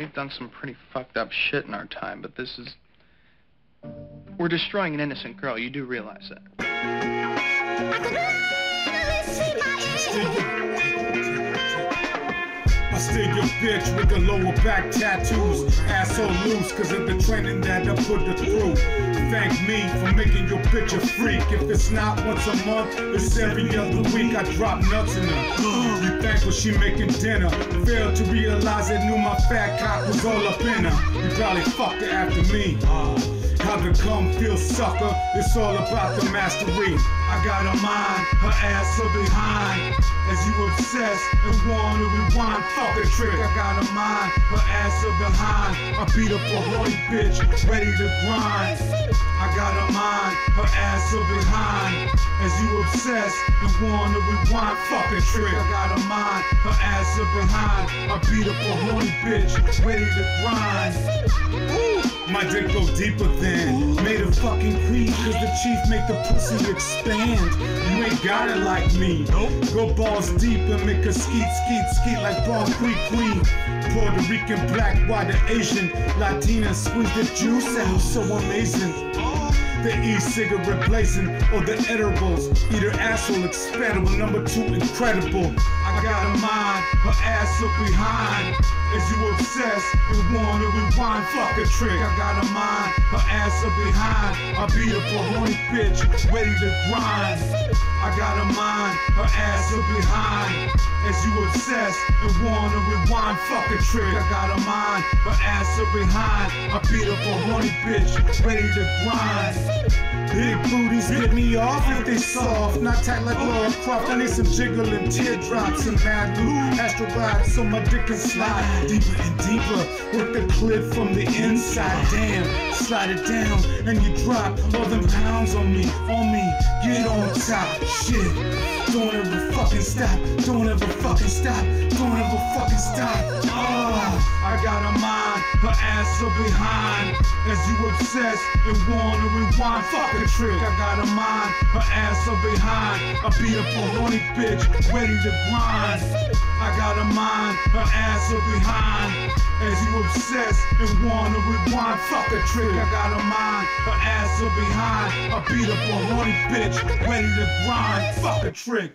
we've done some pretty fucked up shit in our time, but this is. We're destroying an innocent girl. You do realize that. Still your bitch with the lower back tattoos. Asshole loose, cause of the training that I put her through. Thank me for making your bitch a freak. If it's not once a month, it's every other week. I drop nuts in her. You thankful she making dinner. Failed to realize I knew my fat cock was all up in her. You probably fucked her after me. How to come feel sucker, it's all about the mastery. I got a mind, her ass her behind. As you obsess and wanna rewind, fuck trick. I got a mind, her ass her behind. I beat up a horny bitch, ready to grind. I got a mind, her ass her behind. As you obsess and wanna rewind, fuck trick. I got a mind, her ass her behind. I beat up a horny bitch, ready to grind. My dick go deeper than Made a fucking creep Cause the chief make the pussy expand. You ain't got it like me. Go balls deep and make a skeet skeet skeet like ball Creek Queen. Puerto Rican, black, white, Asian. Latina squeeze the juice out so amazing the e-cigarette blazing or the edibles. Either asshole expendable. Number two, incredible. I got a mind, her ass up behind. As you obsess and wanna rewind, fuck a trick. I got a mind, her ass up behind. I beat up a horny bitch, ready to grind. I got a mind, her ass up behind. As you obsess and wanna rewind, fuck a trick. I got a mind, her ass up behind. I beat up a horny bitch, ready to grind. Big booties get me off if they soft. Not tight like Laura Croft. I need some jiggling teardrops and mad loot. Astro ride so my dick can slide deeper and deeper. Work the clip from the inside. Damn, slide it down and you drop all them pounds on me. On me, get on top. Shit. Don't ever fucking stop. Don't ever fucking stop. Don't ever fucking stop. Oh, her ass up behind. As you obsess and wanna rewind, fuck a trick. I got a mind, her ass up behind. I beat up a horny bitch, ready to grind. I got a mind, her ass up behind. As you obsess and wanna rewind, fuck a trick. I got a mind, her ass up behind. I beat up a horny bitch, ready to grind, fuck a trick.